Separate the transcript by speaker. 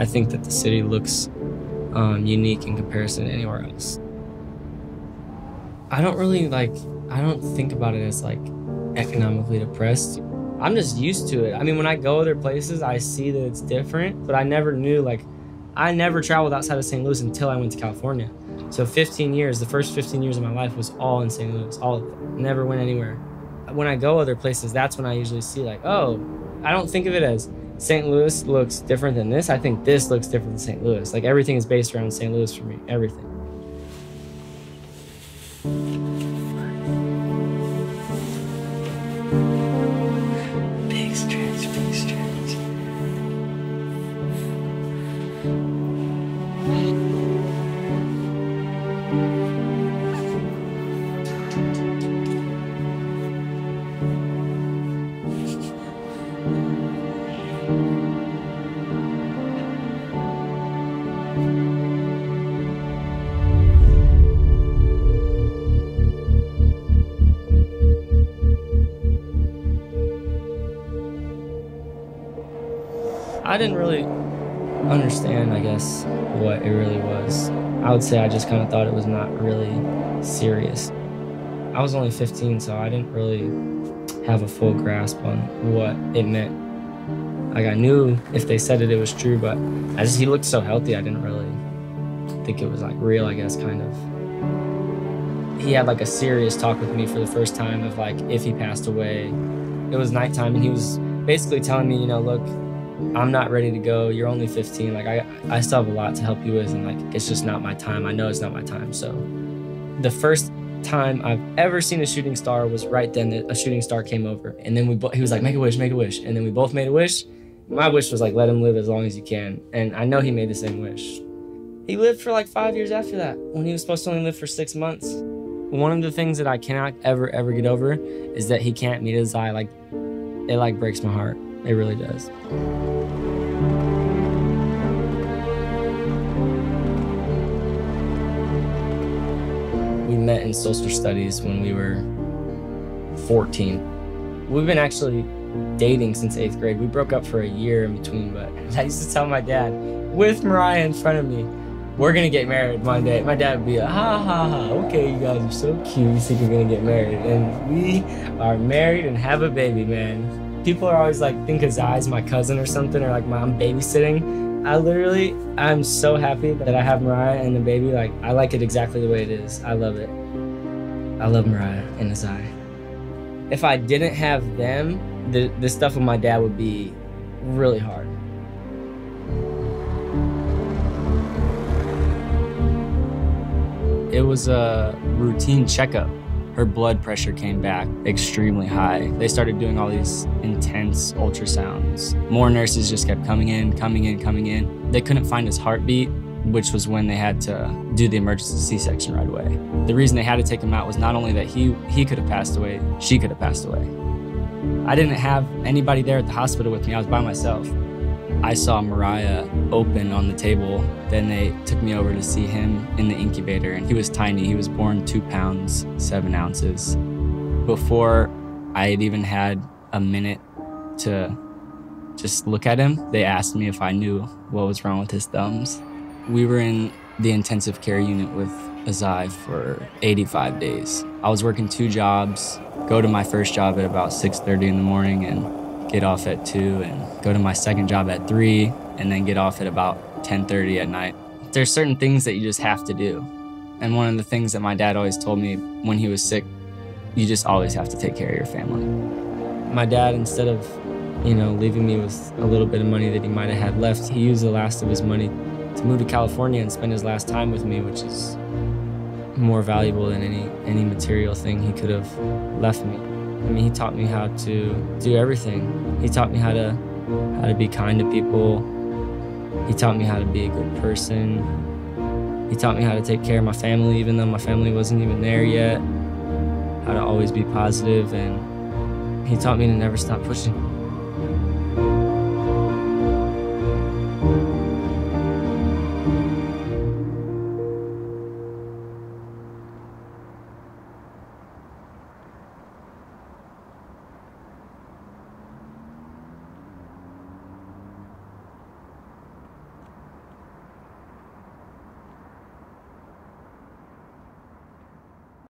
Speaker 1: I think that the city looks um, unique in comparison to anywhere else. I don't really like, I don't think about it as like economically depressed. I'm just used to it. I mean, when I go other places, I see that it's different, but I never knew like, I never traveled outside of St. Louis until I went to California. So 15 years, the first 15 years of my life was all in St. Louis, all. Never went anywhere. When I go other places, that's when I usually see like, oh, I don't think of it as St. Louis looks different than this. I think this looks different than St. Louis. Like everything is based around St. Louis for me, everything.
Speaker 2: Big stretch, big stretch.
Speaker 1: I didn't really understand, I guess, what it really was. I would say I just kind of thought it was not really serious. I was only 15, so I didn't really have a full grasp on what it meant. Like I knew if they said it, it was true, but just he looked so healthy, I didn't really think it was like real. I guess kind of. He had like a serious talk with me for the first time of like if he passed away. It was nighttime, and he was basically telling me, you know, look, I'm not ready to go. You're only 15. Like I, I still have a lot to help you with, and like it's just not my time. I know it's not my time. So, the first time I've ever seen a shooting star was right then. that A shooting star came over, and then we bo- he was like, "Make a wish, make a wish," and then we both made a wish. My wish was like, "Let him live as long as you can," and I know he made the same wish. He lived for like five years after that, when he was supposed to only live for six months. One of the things that I cannot ever ever get over is that he can't meet Azai. Like, it like breaks my heart. It really does. We met in social studies when we were 14. We've been actually dating since eighth grade. We broke up for a year in between, but I used to tell my dad, with Mariah in front of me, we're gonna get married one day. My dad would be like, ha ha ha, okay, you guys are so cute, you think you're gonna get married. And we are married and have a baby, man. People are always like, think Azai's my cousin or something, or like I'm babysitting. I literally, I'm so happy that I have Mariah and the baby. Like, I like it exactly the way it is. I love it. I love Mariah and Azai. If I didn't have them, the, the stuff with my dad would be really hard. It was a routine checkup. Her blood pressure came back extremely high. They started doing all these intense ultrasounds. More nurses just kept coming in, coming in, coming in. They couldn't find his heartbeat, which was when they had to do the emergency C-section right away. The reason they had to take him out was not only that he he could have passed away, she could have passed away. I didn't have anybody there at the hospital with me. I was by myself. I saw Mariah open on the table. Then they took me over to see him in the incubator, and he was tiny. He was born two pounds, seven ounces. Before I had even had a minute to just look at him, they asked me if I knew what was wrong with his thumbs. We were in the intensive care unit with Azai for 85 days. I was working two jobs, go to my first job at about 6:30 in the morning and get off at 2 and go to my second job at 3 and then get off at about 10:30 at night. There's certain things that you just have to do. And one of the things that my dad always told me when he was sick, you just always have to take care of your family. My dad instead of, you know, leaving me with a little bit of money that he might have had left, he used the last of his money to move to California and spend his last time with me, which is more valuable than any any material thing he could have left me. I mean, he taught me how to do everything. He taught me how to how to be kind to people. He taught me how to be a good person. He taught me how to take care of my family even though my family wasn't even there yet. How to always be positive and he taught me to never stop pushing.